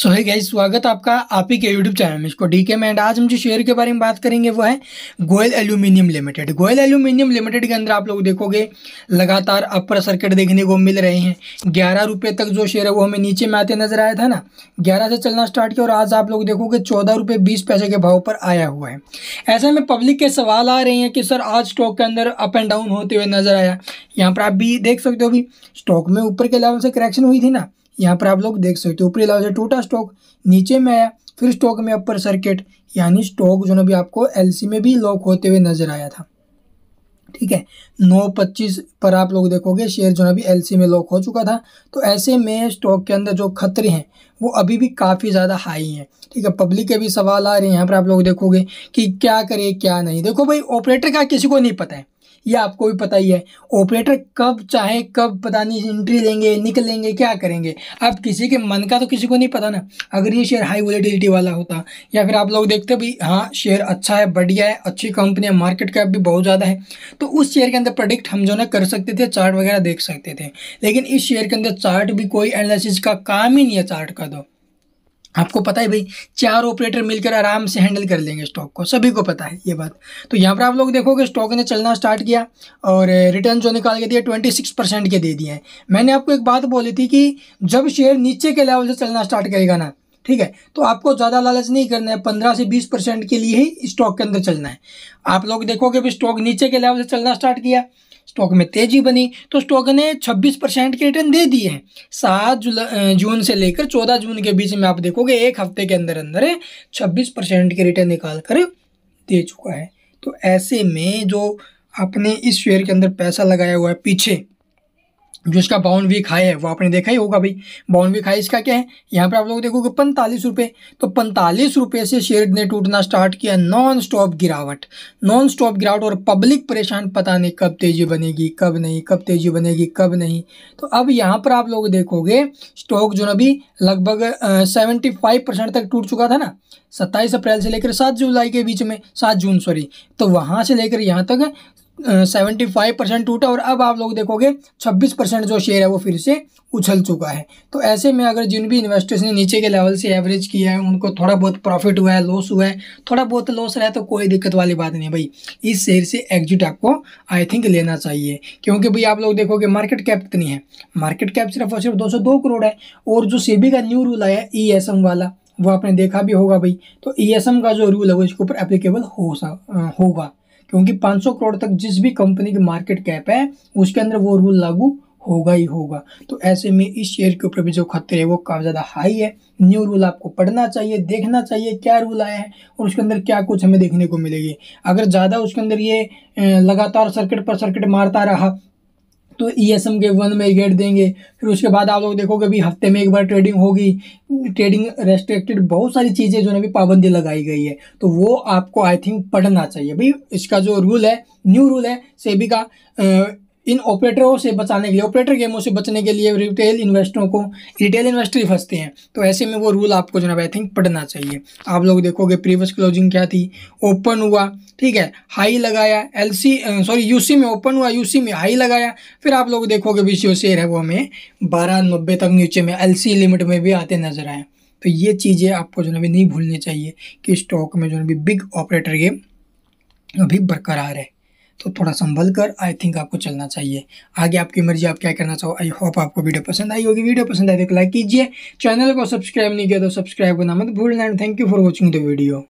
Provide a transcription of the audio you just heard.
सो है गाइस स्वागत आपका आप ही के यूट्यूब चैनल में इसको डी के में एंड आज हम जो शेयर के बारे में बात करेंगे वो है Goyal aluminium limited Goyal aluminium limited के अंदर आप लोग देखोगे, लगातार अपर सर्किट देखने को मिल रहे हैं। ग्यारह रुपये तक जो शेयर है वो हमें नीचे में आते नज़र आया था ना? ग्यारह से चलना स्टार्ट किया और आज आप लोग देखोगे चौदह रुपये बीस पैसे के भाव पर आया हुआ है। ऐसे में पब्लिक के सवाल आ रहे हैं कि सर आज स्टॉक के अंदर अप एंड डाउन होते हुए नज़र आया। यहाँ पर आप भी देख सकते हो भी स्टॉक में ऊपर के लेवल से करेक्शन हुई थी ना? यहाँ पर आप लोग देख सकते हो, ऊपरी लेवल से टूटा स्टॉक, नीचे में आया, फिर स्टॉक में अपर सर्किट, यानी स्टॉक जो अभी आपको एलसी में भी लॉक होते हुए नज़र आया था। ठीक है, नौ पच्चीस पर आप लोग देखोगे, शेयर जो अभी एलसी में लॉक हो चुका था। तो ऐसे में स्टॉक के अंदर जो खतरे हैं, वो अभी भी काफ़ी ज़्यादा हाई हैं। ठीक है, पब्लिक के भी सवाल आ रहे हैं, यहाँ पर आप लोग देखोगे कि क्या करे, क्या नहीं। देखो भाई, ऑपरेटर का किसी को नहीं पता है। ये आपको भी पता ही है। ऑपरेटर कब, चाहे कब, पता नहीं एंट्री लेंगे निकलेंगे क्या करेंगे? अब किसी के मन का तो किसी को नहीं पता ना। अगर ये शेयर हाई वोलेटिलिटी वाला होता, या फिर आप लोग देखते भी हाँ शेयर अच्छा है, बढ़िया है, अच्छी कंपनी है मार्केट कैप भी बहुत ज़्यादा है तो उस शेयर के अंदर प्रोडिक्ट हम जो ना कर सकते थे चार्ट वगैरह देख सकते थे। लेकिन इस शेयर के अंदर चार्ट भी कोई एनालिसिस का काम ही नहीं है चार्ट का तो। आपको पता है भाई, चार ऑपरेटर मिलकर आराम से हैंडल कर लेंगे स्टॉक को, सभी को पता है ये बात। तो यहाँ पर आप लोग देखोगे स्टॉक ने चलना स्टार्ट किया और रिटर्न जो निकाल के दिया ट्वेंटी सिक्स परसेंट के दे दिए हैं। मैंने आपको एक बात बोली थी कि जब शेयर नीचे के लेवल से चलना स्टार्ट करेगा ना, ठीक है तो आपको ज़्यादा लालच नहीं करना है, पंद्रह से बीस परसेंट के लिए ही स्टॉक के अंदर चलना है। आप लोग देखोगे भी स्टॉक नीचे के लेवल से चलना स्टार्ट किया स्टॉक में तेज़ी बनी तो स्टॉक ने 26 परसेंट के रिटर्न दे दिए हैं। सात जून से लेकर 14 जून के बीच में आप देखोगे, एक हफ़्ते के अंदर अंदर 26 परसेंट के रिटर्न निकाल कर दे चुका है। तो ऐसे में जो आपने इस शेयर के अंदर पैसा लगाया हुआ है पीछे जो इसका बाउंड वीक हाई है, वो आपने देखा ही होगा भाई। बाउंड वीक हाई इसका क्या है? यहाँ पे आप लोग देखोगे पैंतालीस रुपये तो पैंतालीस रुपये से शेयर ने टूटना स्टार्ट किया नॉन स्टॉप गिरावट। नॉन स्टॉप गिरावट और पब्लिक परेशान, पता नहीं कब तेज़ी बनेगी, कब नहीं, कब तेज़ी बनेगी, कब नहीं। तो अब यहाँ पर आप लोग देखोगे, स्टॉक जो अभी लगभग सेवेंटी फाइव परसेंट तक टूट चुका था ना। सत्ताईस अप्रैल से लेकर सात जुलाई के बीच में, सात जून सॉरी तो वहाँ से लेकर यहाँ तक सेवेंटी फाइव परसेंट टूटा और अब आप लोग देखोगे छब्बीस परसेंट जो शेयर है वो फिर से उछल चुका है। तो ऐसे में अगर जिन भी इन्वेस्टर्स ने नीचे के लेवल से एवरेज किया है, उनको थोड़ा बहुत प्रॉफिट हुआ है लॉस हुआ है, थोड़ा बहुत लॉस रहा है तो कोई दिक्कत वाली बात नहीं भाई। इस शेयर से एग्जिट आपको आई थिंक लेना चाहिए। क्योंकि भाई आप लोग देखोगे मार्केट कैप कितनी है? मार्केट कैप सिर्फ़ और सिर्फ़ दो सौ दो करोड़ है। और जो सेबी का न्यू रूल आया ई e वाला, वो आपने देखा भी होगा भाई। तो ई e का जो रूल है, वो इसके ऊपर एप्लीकेबल हो होगा। क्योंकि 500 करोड़ तक जिस भी कंपनी की मार्केट कैप है, उसके अंदर वो रूल लागू होगा ही होगा। तो ऐसे में इस शेयर के ऊपर भी जो खतरे है, वो काफ़ी ज़्यादा हाई है। न्यू रूल आपको पढ़ना चाहिए, देखना चाहिए, क्या रूल आया है और उसके अंदर क्या कुछ हमें देखने को मिलेगी। अगर ज़्यादा उसके अंदर ये लगातार सर्किट पर सर्किट मारता रहा तो ई एस एम के वन में गेट देंगे। फिर उसके बाद आप लोग देखोगे भी हफ़्ते में एक बार ट्रेडिंग होगी। ट्रेडिंग रेस्ट्रिक्टेड बहुत सारी चीज़ें जो है अभी पाबंदी लगाई गई है। तो वो आपको आई थिंक पढ़ना चाहिए। भाई इसका जो रूल है न्यू रूल है, सेबी का इन ऑपरेटरों से बचाने के लिए, ऑपरेटर गेमों से बचने के लिए रिटेल इन्वेस्टरों को रिटेल इन्वेस्टर ही फंसते हैं। तो ऐसे में वो रूल आपको जो है आई थिंक पढ़ना चाहिए। आप लोग देखोगे प्रीवियस क्लोजिंग क्या थी? ओपन हुआ, ठीक है? हाई लगाया एल सी सॉरी यूसी में ओपन हुआ यूसी में हाई लगाया। फिर आप लोग देखोगे बी शेयर है वो हमें बारह नब्बे तक नीचे में एलसी लिमिट में भी आते नज़र आए। तो ये चीज़ें आपको जो है नहीं भूलनी चाहिए कि स्टॉक में जो है बिग ऑपरेटर गेम अभी बरकरार है। तो थोड़ा संभल कर आई थिंक आपको चलना चाहिए। आगे आपकी मर्ज़ी, आप क्या करना चाहो आई होप आपको वीडियो पसंद आई होगी। वीडियो पसंद आए तो लाइक कीजिए। चैनल को सब्सक्राइब नहीं किया तो सब्सक्राइब करना मत भूलना। And thank you for watching the video